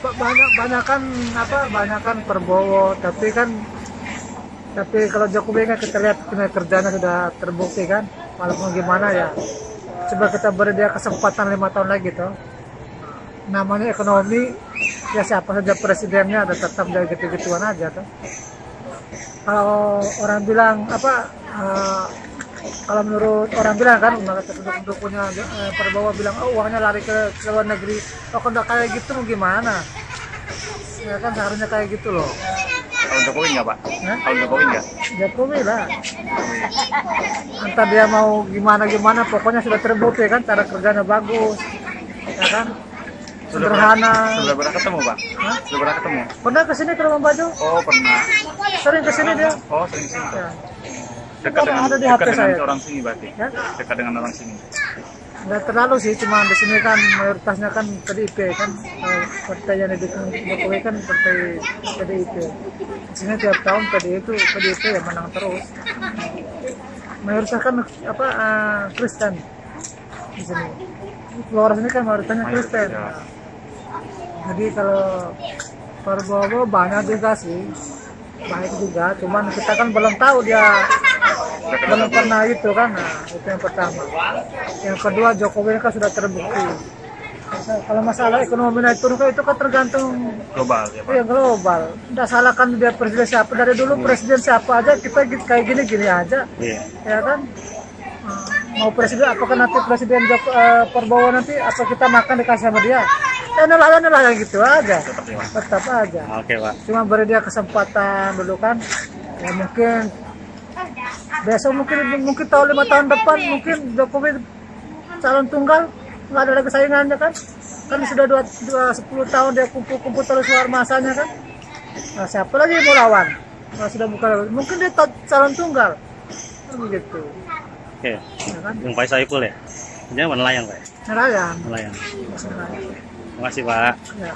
banyak banyak kan apa banyak kan Prabowo tapi kan tapi kalau Jokowi kan kita lihat kerjanya sudah terbukti kan. Walaupun gimana ya coba kita beri dia kesempatan lima tahun lagi tuh namanya ekonomi ya siapa saja presidennya ada tetap jadi gitu-gituan aja tuh kalau orang bilang apa uh, kalau menurut orang bilang kan pendukung-pendukungnya eh, Prabowo bilang oh uangnya lari ke, ke luar negeri oh kalau kayak gitu mau gimana ya kan seharusnya kayak gitu loh kalau Jokowi nggak pak? Hah? kalau Jokowi nggak? Jokowi lah entah dia mau gimana gimana pokoknya sudah terbukti kan cara kerjanya bagus ya kan sederhana sudah pernah ketemu pak? Hah? sudah pernah ketemu? pernah ke sini ke rumah baju oh pernah sering ke sini dia oh sering sini ya. Dekat dengan, ada di dekat dengan saya. orang sini berarti? Ya? dekat dengan orang sini? Nggak terlalu sih cuma di sini kan mayoritasnya kan PDIP kan? Partai yang didukung Jokowi kan partai PDIP di sini tiap tahun PDIP itu PDIP yang menang terus. Mayoritas kan apa uh, Kristen di sini. Luar sini kan mayoritasnya Kristen. ya. jadi kalau Prabowo banyak juga sih. Baik juga cuman kita kan belum tahu dia belum pernah itu kan nah itu yang pertama yang kedua Jokowi kan sudah terbukti kalau masalah ekonomi naik turun itu kan tergantung global ya Pak? Iya global. Tidak salah kan dia presiden siapa dari dulu hmm. presiden siapa aja kita kayak gini gini aja, yeah. ya kan? Mau presiden apakah nanti presiden Joko, uh, Prabowo nanti atau kita makan dikasih sama dia? Ya nelayan nelayan gitu aja. Tetap, ya, Tetap aja. Oke Pak. Cuma beri dia kesempatan dulu kan. Ya mungkin besok mungkin mungkin tahun lima tahun depan mungkin Jokowi calon tunggal nggak ada lagi saingannya kan? Kan sudah dua, dua sepuluh tahun dia kumpul-kumpul terus luar masanya kan? Nah, siapa lagi mau lawan? Nah, sudah bukan mungkin dia calon tunggal. Kan begitu oke. Ya kan? yang Pak Saiful ya? Ini nelayan Pak. Nelayan. Nelayan. Terima kasih Pak. Ya.